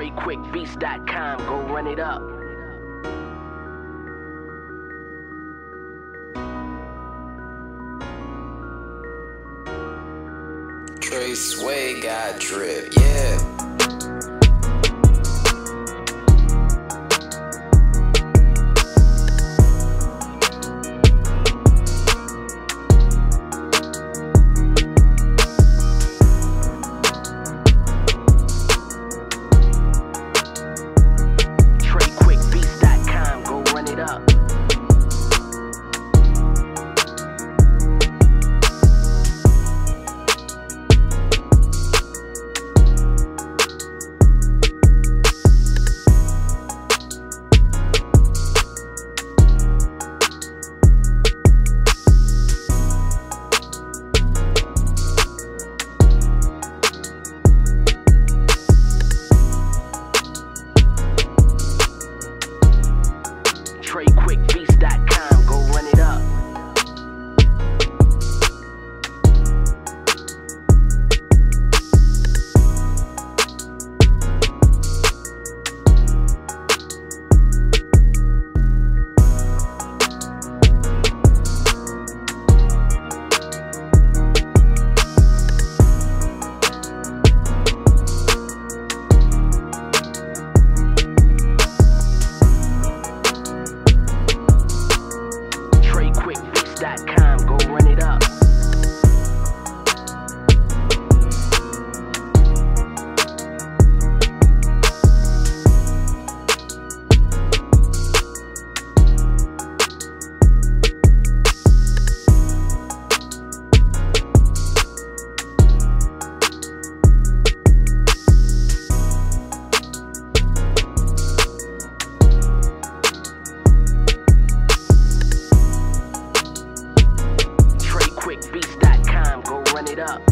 TreyQuickBeats.com. Go run it up. Trey Sway got drip, yeah. trade quick. quickbeats.com, go run it up.